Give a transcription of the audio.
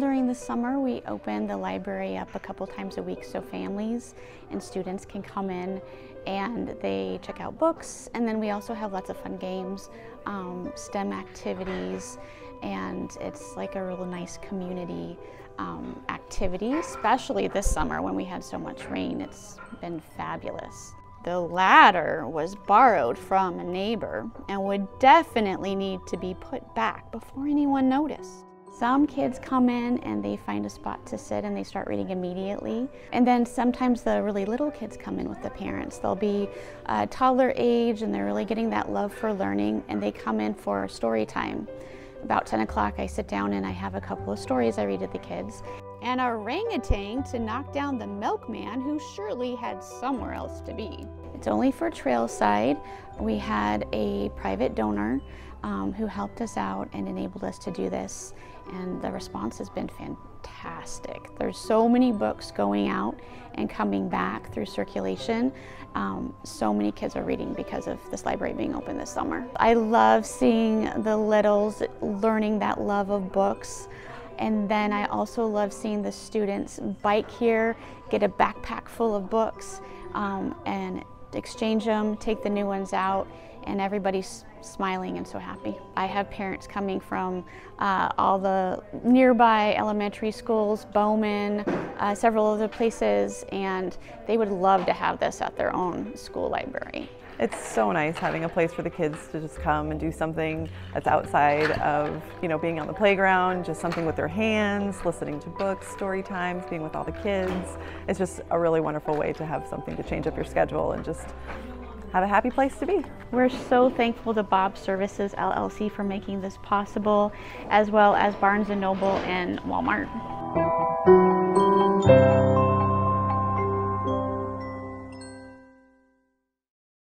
during the summer, we open the library up a couple times a week so families and students can come in and they check out books. And then we also have lots of fun games, um, STEM activities, and it's like a real nice community um, activity, especially this summer when we had so much rain. It's been fabulous. The ladder was borrowed from a neighbor and would definitely need to be put back before anyone noticed. Some kids come in and they find a spot to sit and they start reading immediately. And then sometimes the really little kids come in with the parents. They'll be a toddler age and they're really getting that love for learning and they come in for story time. About 10 o'clock I sit down and I have a couple of stories I read to the kids. An orangutan to knock down the milkman who surely had somewhere else to be. It's only for Trailside. We had a private donor um, who helped us out and enabled us to do this and the response has been fantastic. There's so many books going out and coming back through circulation. Um, so many kids are reading because of this library being open this summer. I love seeing the littles learning that love of books. And then I also love seeing the students bike here, get a backpack full of books, um, and exchange them, take the new ones out, and everybody's smiling and so happy. I have parents coming from uh, all the nearby elementary schools, Bowman, uh, several other places, and they would love to have this at their own school library. It's so nice having a place for the kids to just come and do something that's outside of, you know, being on the playground, just something with their hands, listening to books, story times, being with all the kids. It's just a really wonderful way to have something to change up your schedule and just have a happy place to be. We're so thankful to Bob Services LLC for making this possible, as well as Barnes & Noble and Walmart.